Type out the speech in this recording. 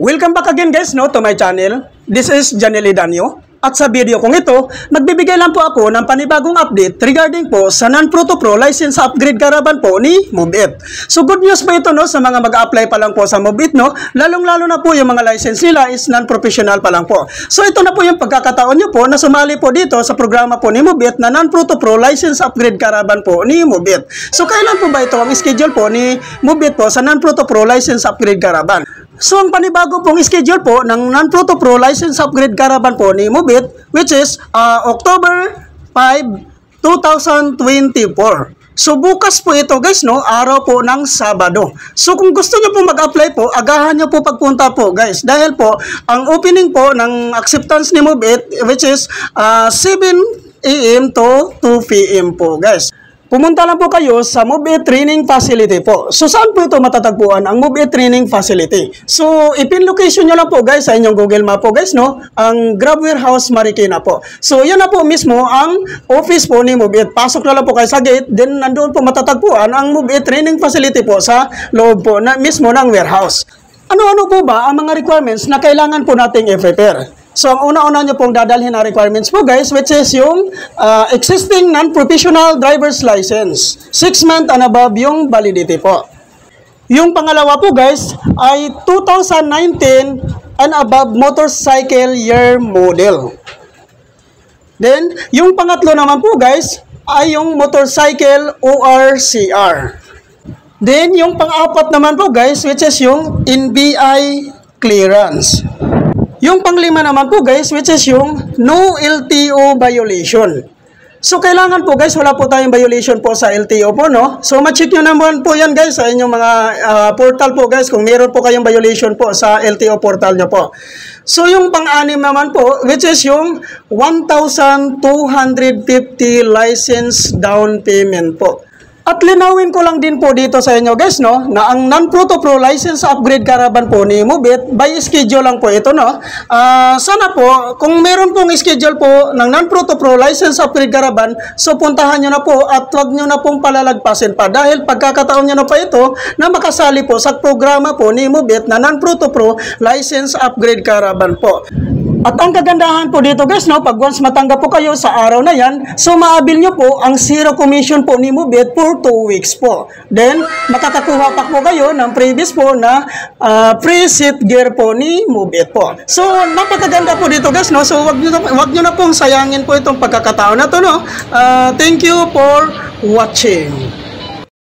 Welcome back again guys no to my channel. This is Janely Danyo. At sa video kong ito, magbibigay lang po ako ng panibagong update regarding po sa non-Proto Pro license upgrade caravan po ni MoveIt. So good news po ito no sa mga mag-apply pa lang po sa MoveIt no, lalong-lalo na po yung mga license nila is non-professional pa lang po. So ito na po yung pagkakataon nyo po na sumali po dito sa programa po ni MoveIt na non-Proto Pro license upgrade caravan po ni MoveIt. So kailan po ba ito ang schedule po ni MoveIt po sa non-Proto Pro license upgrade caravan? So ang panibago pong schedule po ng non-Proto Pro license upgrade caravan po ni Mobit which is uh, October 5, 2024. So bukas po ito guys no, araw po ng Sabado. So kung gusto niyo po mag-apply po, agahan niyo po pagpunta po guys. Dahil po ang opening po ng acceptance ni Mobit which is uh, 7 a.m. to 2 p.m. po guys. Pumunta lang po kayo sa Move Training Facility po. So saan po ito matatagpuan ang Move Training Facility? So ipin location nyo lang po guys sa inyong Google Map po guys no, ang Grab Warehouse Marikina po. So yan na po mismo ang office po ni Move Pasok na lang po kayo sa gate, then nandoon po matatagpuan ang Move Training Facility po sa loob po na mismo ng warehouse. Ano-ano po ba ang mga requirements na kailangan po nating i-prepare? So, ang una-una nyo pong dadalhin na requirements po guys, which is yung uh, existing non-professional driver's license. 6 month and above yung validity po. Yung pangalawa po guys ay 2019 and above motorcycle year model. Then, yung pangatlo naman po guys ay yung motorcycle ORCR. Then, yung pang-apat naman po guys, which is yung NBI clearance. Yung panglima naman po guys, which is yung no LTO violation. So kailangan po guys, wala po tayong violation po sa LTO po, no? So ma-check nyo naman po yan guys sa inyong mga uh, portal po guys kung meron po kayong violation po sa LTO portal nyo po. So yung pang-anim naman po, which is yung 1,250 license down payment po. At linawin ko lang din po dito sa inyo guys no na ang non-Proto Pro license upgrade caravan po ni Mubit by schedule lang po ito no. Uh, sana po kung meron pong schedule po ng non-Proto Pro license upgrade caravan so puntahan nyo na po at wag nyo na pong palalagpasin pa dahil pagkakataon nyo na pa ito na makasali po sa programa po ni Mubit na non-Proto Pro license upgrade caravan po. At ang kagandahan po dito guys, no, pag once matanggap po kayo sa araw na yan, so maabil nyo po ang zero commission po ni Mubit for 2 weeks po. Then, makakakuha pa po kayo ng previous po na uh, free seat gear po ni Mubit po. So, napakaganda po dito guys, no. So, wag nyo, wag nyo na pong sayangin po itong pagkakataon na to, no. Uh, thank you for watching.